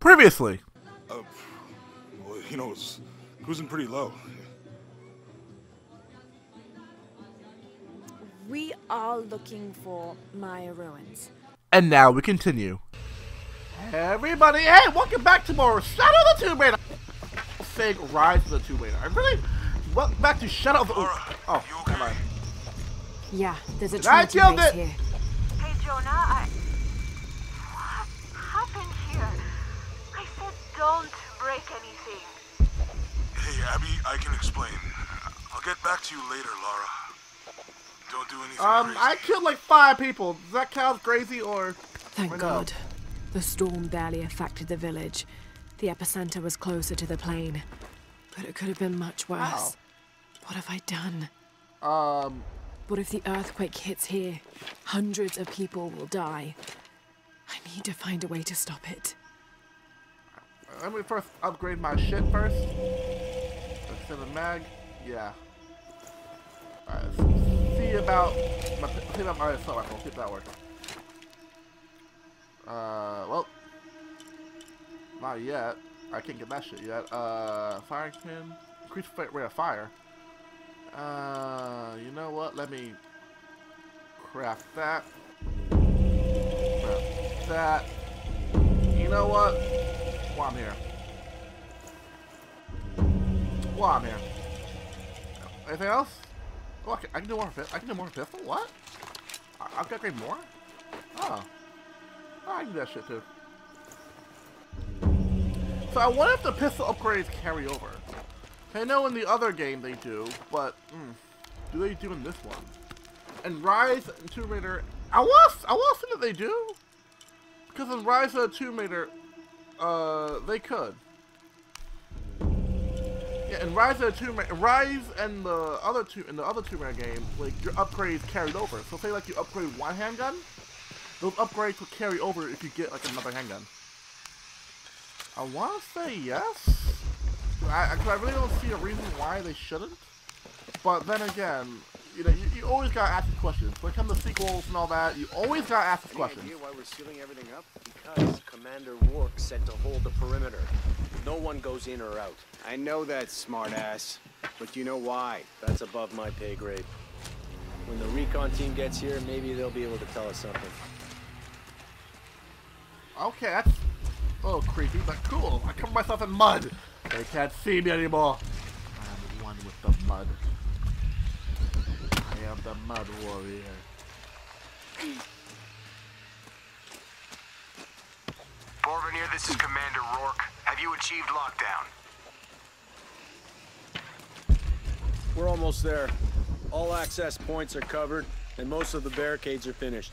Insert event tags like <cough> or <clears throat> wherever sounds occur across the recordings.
Previously. Uh, well, you know, it's cruising pretty low. We are looking for Maya Ruins. And now we continue. Everybody, hey, welcome back to more Shadow of the Tomb Raider. Saying Rise of the Tomb Raider. I really welcome back to Shadow of the. Lara, oh, you okay? never mind. Yeah, there's a I Trinity killed base it! here. Hey, Jonah, I... What happened here? I said don't break anything. Hey, Abby, I can explain. I'll get back to you later, Lara. Don't do anything Um, crazy. I killed like five people. Does that count crazy or? Thank I know. God. The storm barely affected the village. The epicenter was closer to the plain. But it could have been much worse. Wow. What have I done? Um, What if the earthquake hits here? Hundreds of people will die. I need to find a way to stop it. Let me first upgrade my shit first. Let's Instead of mag, yeah. Alright, let's see about my, see about my assault rifle. See if that works. Uh, well, not yet. I can't get that shit yet. Uh, firing pin, increase rate of fire. Uh, you know what? Let me craft that. Craft that. You know what? While I'm here. While I'm here. Anything else? Oh, I can, I can do more. I can do more pistol. What? I, I've got more. Oh. oh, I can do that shit too. So I wonder if the pistol upgrades carry over. I know in the other game they do, but mm, do they do in this one? And Rise and Tomb Raider, I want I say that they do, because in Rise of the Tomb Raider, uh, they could. Yeah, and Rise of the Tomb Rise and the other two in the other Tomb Raider game, like your upgrades carried over. So say like you upgrade one handgun, those upgrades will carry over if you get like another handgun. I want to say yes. I, I, I really don't see a reason why they shouldn't. But then again, you know, you, you always gotta ask the questions. When it comes to sequels and all that, you always gotta ask the Any questions. idea why we're sealing everything up? Because Commander Rourke said to hold the perimeter. No one goes in or out. I know that, smartass. But you know why? That's above my pay grade. When the recon team gets here, maybe they'll be able to tell us something. Okay, that's a little creepy, but cool. I cover myself in mud. They can't see me anymore. I am one with the mud. I am the mud warrior. Porvenir, this is Commander Rourke. Have you achieved lockdown? We're almost there. All access points are covered, and most of the barricades are finished.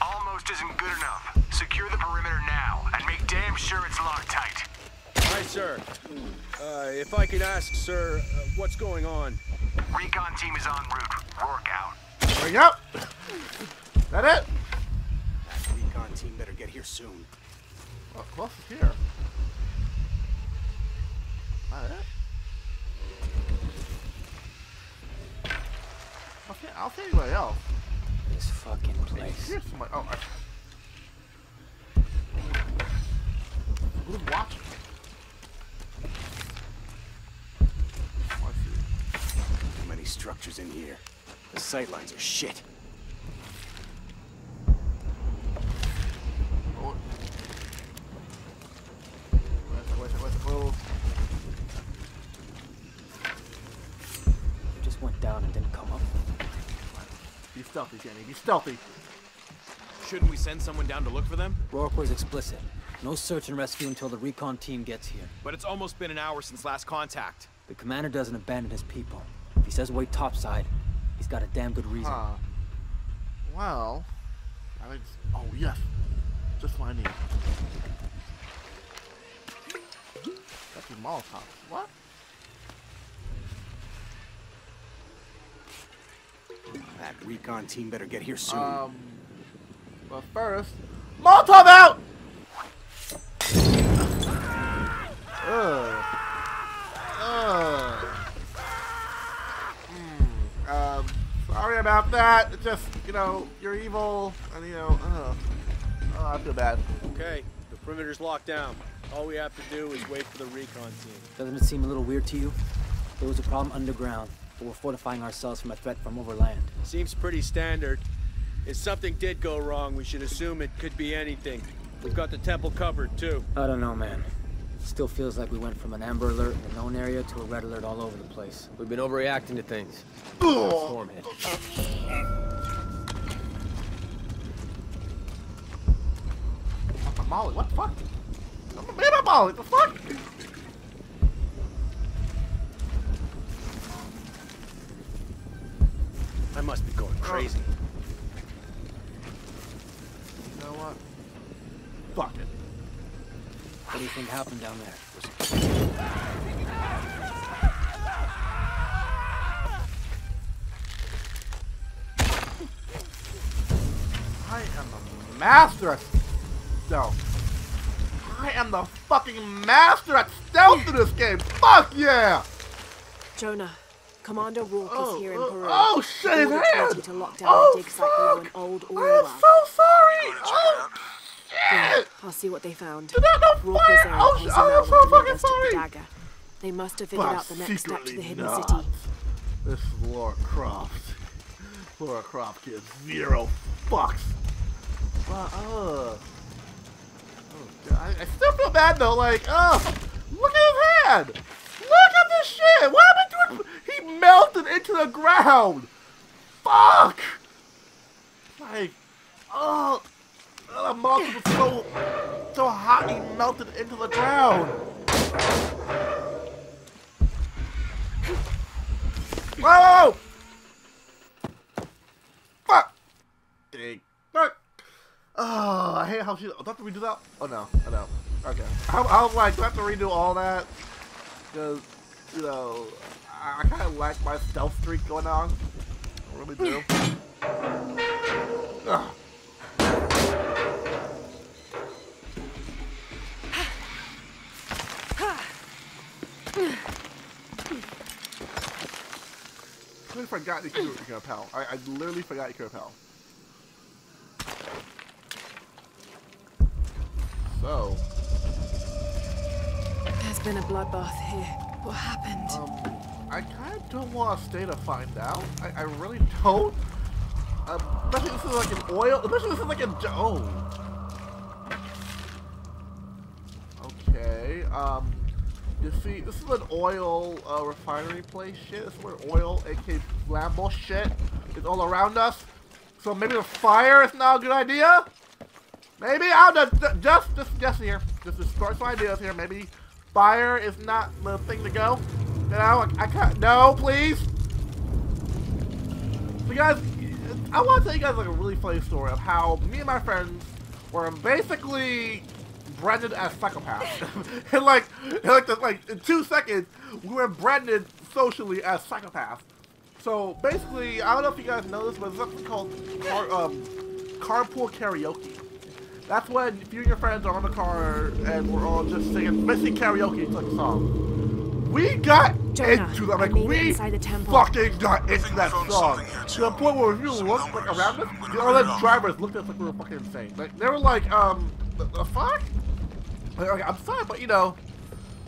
Almost isn't good enough. Secure the perimeter now, and make damn sure it's locked tight. Hi, sir. Uh, if I could ask, sir, uh, what's going on? Recon team is en route. Rourke out. There we go. That it? That recon team better get here soon. Oh, close is here. That it? I'll see, I'll see anybody else. This fucking place. Here's somebody. Oh, I... Who's watching? Oh, I see. Too many structures in here. The sightlines are shit. Just went down and didn't come up. Be stealthy, Jenny. Be stealthy. Shouldn't we send someone down to look for them? Rourke was explicit. No search and rescue until the recon team gets here. But it's almost been an hour since last contact. The commander doesn't abandon his people. If he says wait topside, he's got a damn good reason. Huh. Well, I think. Oh yes, just what I need. That's a Molotov. What? That recon team better get here soon. Um. But first, Molotov out. Ugh. Ugh. Sorry about that. It's just, you know, you're evil, and you know, ugh. Oh, I feel bad. okay, the perimeter's locked down. All we have to do is wait for the recon team. Doesn't it seem a little weird to you? There was a problem underground, but we're fortifying ourselves from a threat from overland. Seems pretty standard. If something did go wrong, we should assume it could be anything. We've got the temple covered, too. I don't know, man. Still feels like we went from an amber alert in a known area to a red alert all over the place. We've been overreacting to things. Ugh. Storm hit. My Molly, what the fuck? I'm made Molly, the fuck? I must be going oh. crazy. You know what? Fuck it. What do you think happened down there? I am the master at stealth. I am the fucking master at stealth in this game. Fuck yeah! Jonah, Commander Rourke Oh, is here in oh, Peru. oh, shit, his hand! to lock down Oh, a dig site below an old oil I'm so sorry! Oh, Yeah! I'll see what they found. Did that not Rourke fire? Oh, and sh- oh, I'm Cozumel so fucking others took the sorry! dagger. They must have figured But out the next step to the hidden not. city. This is Laura Croft. Laura Croft gives zero fucks. But, uh, oh, God. I, I still feel bad though. Like, oh, look at his hand. Look at this shit. What happened to it? He melted into the ground. Fuck. Like, oh, the moth was so, so hot he melted into the ground. Whoa! Fuck! Dang. Fuck! Oh, I hate how she. Do I have to redo that? Oh no, I know. Okay. I, I was like, do I have to redo all that? Because, you know, I, I kind of like my stealth streak going on. I really do. <laughs> Ugh. Completely forgot you could, you could repel. I, I literally forgot you could repel. So, There's been a bloodbath here. What happened? um, I kind of don't want to stay to find out. I, I really don't. Um, especially this is like an oil. Especially this is like a dome. Okay. Um, you see, this is an oil uh, refinery place shit. This is where oil, aka Lambo shit, is all around us. So maybe the fire is not a good idea. Maybe I'll just just just guess here. Just just start some ideas here. Maybe fire is not the thing to go. You know, I, I can't. No, please. So guys, I want to tell you guys like a really funny story of how me and my friends were basically branded as psychopaths. <laughs> in like, in like, the, like in two seconds, we were branded socially as psychopaths. So basically, I don't know if you guys know this, but there's something called car, um, carpool karaoke. That's when you and your friends are on the car and we're all just singing, basically karaoke, it's like a song. We got Jonah, into that, like we the temple. fucking got into that song. here, To the point where if you Some looked like numbers. around us, I'm the other drivers looked at us like we were fucking insane. Like they were like, um, the, the fuck? Okay, I'm sorry, but you know,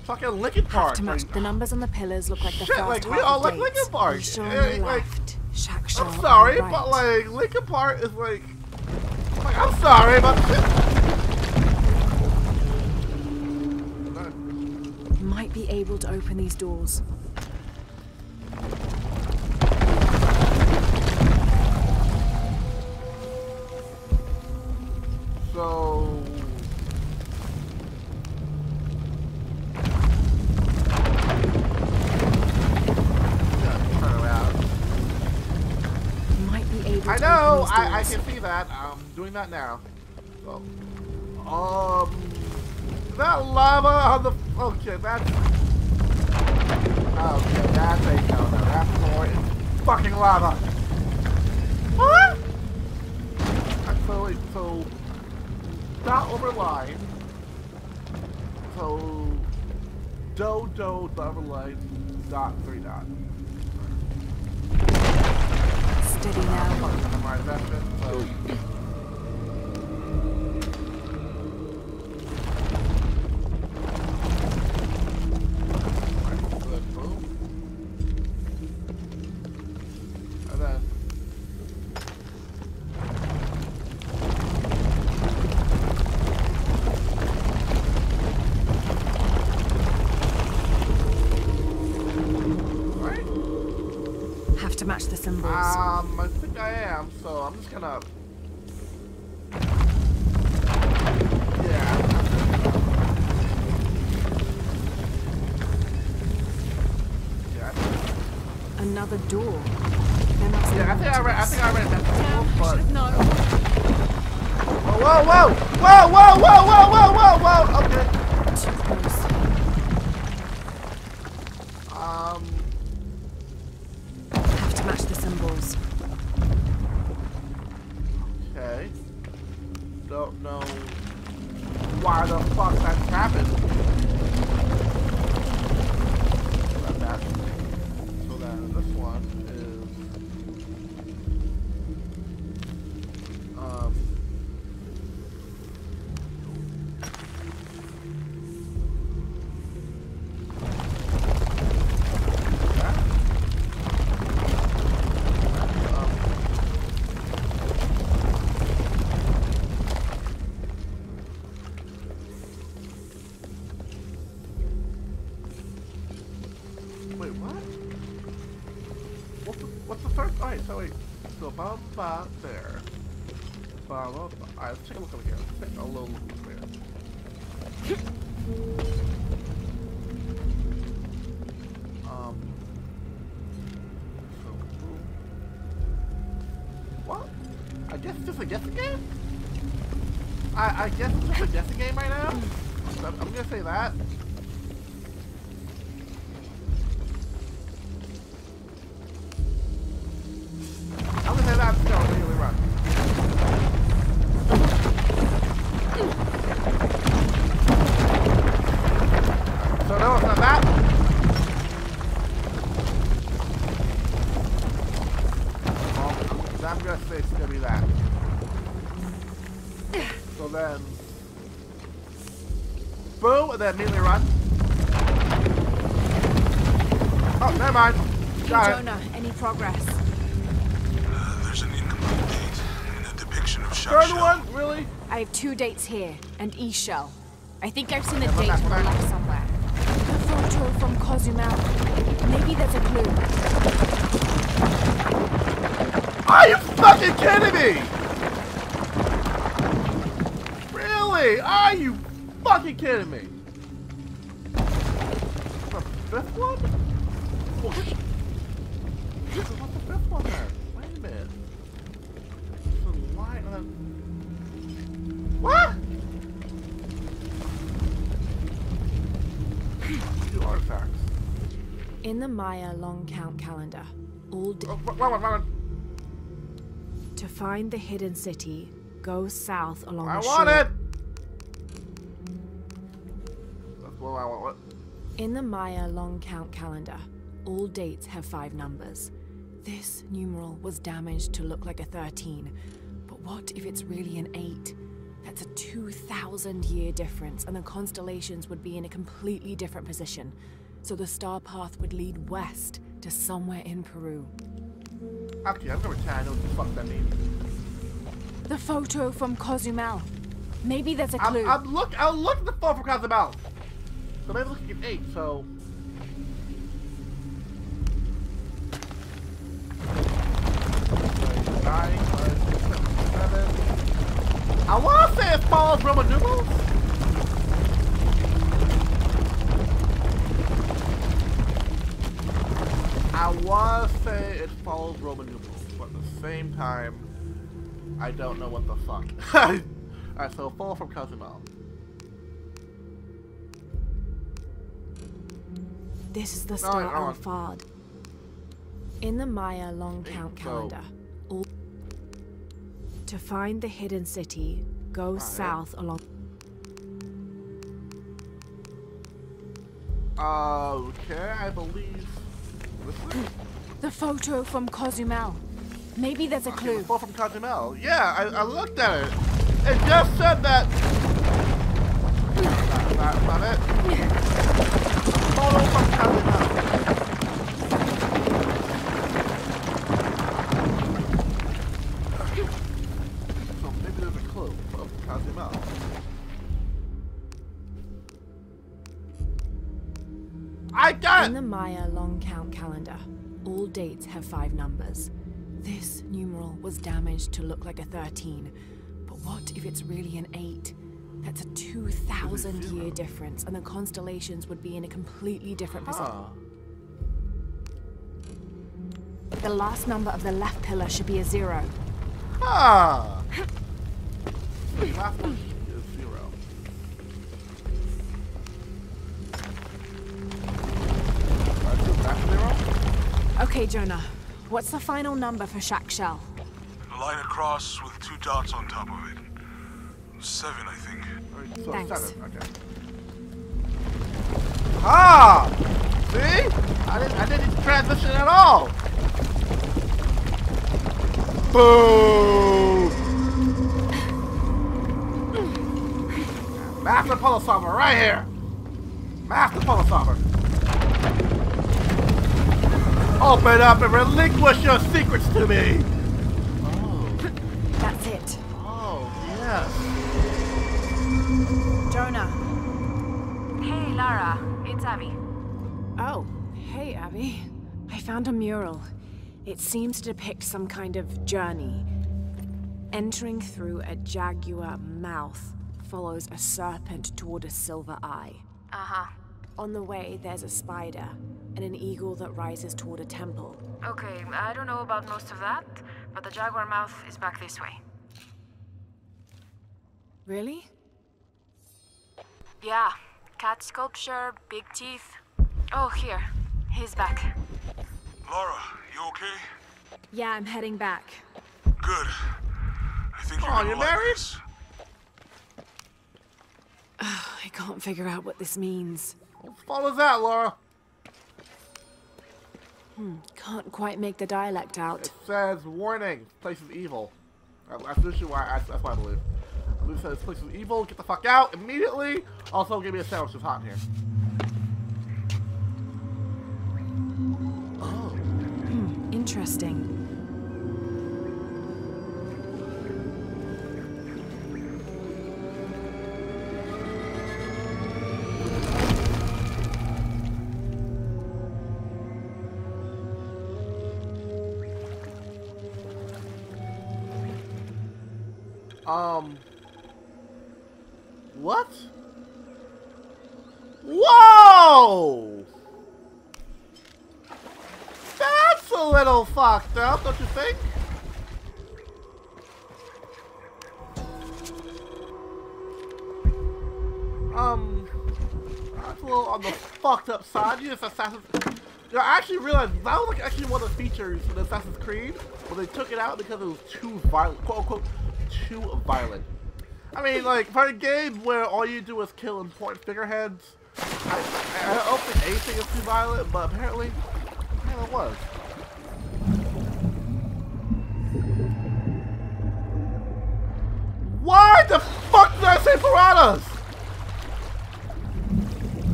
fucking Linkin Park. to match like, the numbers on the pillars look like the Shit, first like, we all like. Linkin Park. On Eh, like, Shaksha I'm sorry, right. but like Linkin Park is like, like I'm sorry, but. Might be able to open these doors. Can see that. I'm doing that now. So, um, that lava on the. Okay, that's. Okay, that's a no, no, that's more it's fucking lava. What? So, so. Dot over line. So. Do, do, over line, dot, three dot. Steady now. match the symbols. Um, I think I am, so I'm just gonna... Another door. There must yeah, I think I, read, I think I read that before, yeah, but... Oh, whoa, whoa, whoa! Whoa, whoa, whoa, whoa, whoa, whoa, whoa! Symbols. Okay. Don't know why the fuck that's happened. That. So then this one What's the, what's the third? Alright, so wait. So, blah, blah, there. Blah, blah. Alright, let's take a look over here. Let's take a little look over here. Um. So, boom. What? I guess it's just a guessing game? I, I guess it's just a guessing game right now? I'm gonna say that. Then, boom, and then immediately run. Oh, never mind. Hey, Got it. Jonah, any progress? Uh, there's an incomplete date and a depiction of Third one, really? I have two dates here, and E-Shell. I think I've seen the Yeah, date but on the left somewhere. The photo from Cozumel. Maybe there's a clue. Are you fucking kidding me? Really? Are you fucking kidding me? The fifth one? What? What's the fifth one there? Wait a minute. Line on What? Two artifacts. In the Maya long count calendar, all Oh, wrong one, wrong to find the hidden city, go south along I the want shore. In the Maya long count calendar, all dates have five numbers. This numeral was damaged to look like a 13. But what if it's really an 8? That's a 2,000 year difference, and the constellations would be in a completely different position. So the star path would lead west to somewhere in Peru. Actually, I'm gonna pretend I know what the fuck that means. The photo from Cozumel. Maybe there's a I'm, clue. I'm look. I'll look at the photo from Cozumel. So maybe looking at eight. So. I want to say it follows Roman numerals. I want to say it follows Roman numerals, but at the same time, I don't know what the fuck. <laughs> Alright, so fall from Cozumel. This is the No, star on. Alphard. In the Maya long count calendar, all to find the hidden city, go Alright. south along. Okay, I believe. <clears throat> The photo from Cozumel. Maybe there's a okay, clue. the from Cozumel. Yeah, I, I looked at it. It just said that. <clears throat> That- That's not it. In the Maya long count calendar, All dates have five numbers. This numeral was damaged to look like a 13. But what if it's really an 8? That's a 2,000 year difference, and the constellations would be in a completely different position. Huh. The last number of the left pillar should be a zero. Ah. The last one is zero. Alright, so that's zero. Okay, Jonah. What's the final number for Shack Shell? A line across with two dots on top of it. Seven, I think. Alright, so Thanks. seven. Okay. Ah! See? I didn't. I didn't transition at all. Boom! Master puzzle solver right here. Master puzzle solver. Open up and relinquish your secrets to me. Oh. That's it. Oh, yes. Jonah. Hey, Lara. It's Abby. Oh, hey, Abby. I found a mural. It seems to depict some kind of journey. Entering through a jaguar mouth follows a serpent toward a silver eye. Uh-huh. On the way, there's a spider and an eagle that rises toward a temple. Okay, I don't know about most of that, but the jaguar mouth is back this way. Really? Yeah. Cat sculpture, big teeth. Oh, here. He's back. Lara, you okay? Yeah, I'm heading back. Good. I think you're Oh, gonna you're married? this. I can't figure out what this means. What the fuck that, Laura? Hmm, can't quite make the dialect out. It says, warning, place is evil. That's literally why I, that's why I believe. It says, place is evil, get the fuck out immediately. Also, give me a sandwich, it's hot in here. Hmm, interesting. Fucked up, don't you think? Um, that's a little on the fucked up side. You just Assassin's. You know, I actually realized that was like actually one of the features in Assassin's Creed, but they took it out because it was too violent, quote unquote, too violent. I mean, like for a game where all you do is kill important figureheads, I, I, I don't think anything is too violent, but apparently, yeah, it was. Why the fuck did I say piranhas?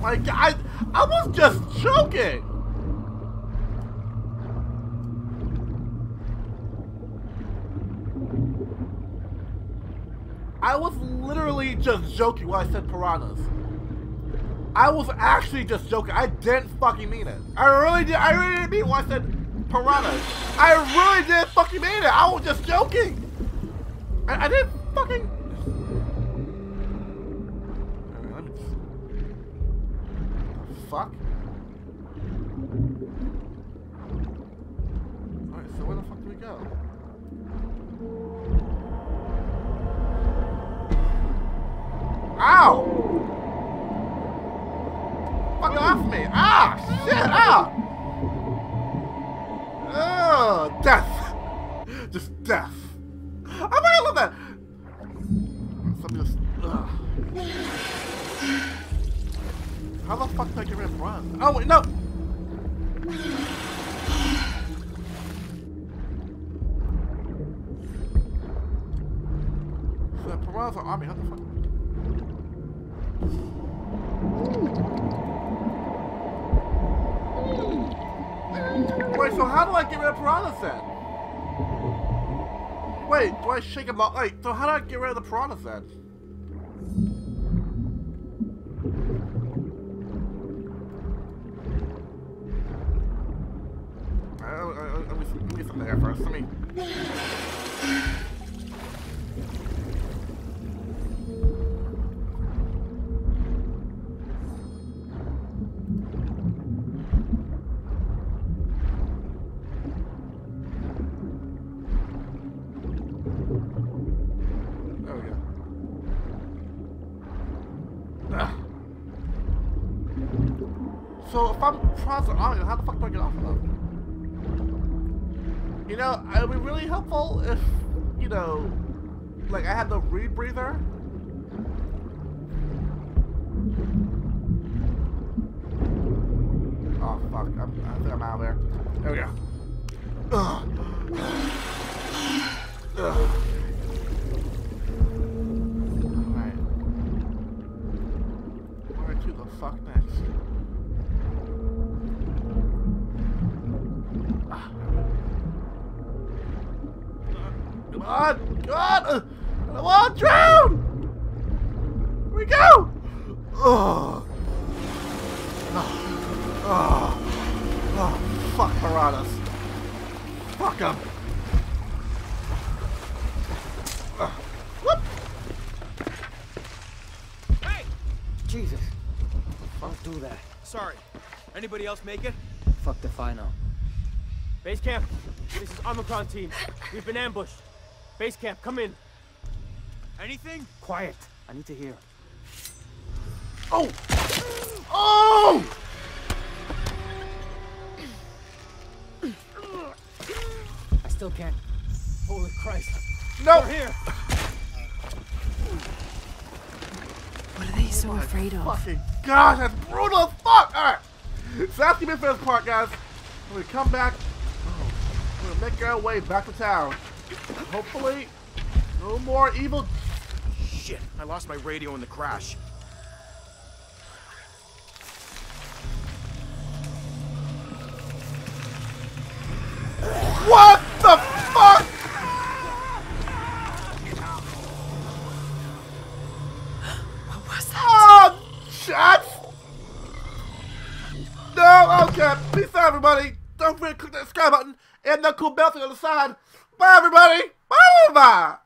Like, I, I was just joking. I was literally just joking when I said piranhas. I was actually just joking. I didn't fucking mean it. I really did. I really didn't mean it when I said piranhas. I really didn't fucking mean it. I was just joking. I, I didn't fucking. Alright, let me the Fuck. Alright, so where the fuck do we go? Ow! Fuck off me! Ah! Shit! Ah! Oh, death! Just death. How the fuck did I get rid of run? Oh, wait, no! So the piranhas are on me, how the fuck? Wait, so how do I get rid of piranhas then? Wait, do I shake them off? Wait, so how do I get rid of the piranhas then? me some, give me some of that first. Let me. Be helpful if, you know, like I had the rebreather. Oh fuck, I'm, I think I'm out of there. There we go. Ugh. Jesus. Don't do that. Sorry. Anybody else make it? Fuck the final. Base camp, this is Omicron team. We've been ambushed. Base camp, come in. Anything? Quiet. I need to hear. Oh! Oh! I still can't. Holy Christ. No! They're here. Are so afraid of? Fucking gosh, that's brutal fuck! Alright. So that's the first part, guys. When we come back, oh, we're gonna make our way back to town. Hopefully, no more evil. Shit, I lost my radio in the crash. And the cool thing on the side. Bye, everybody. Bye, bye.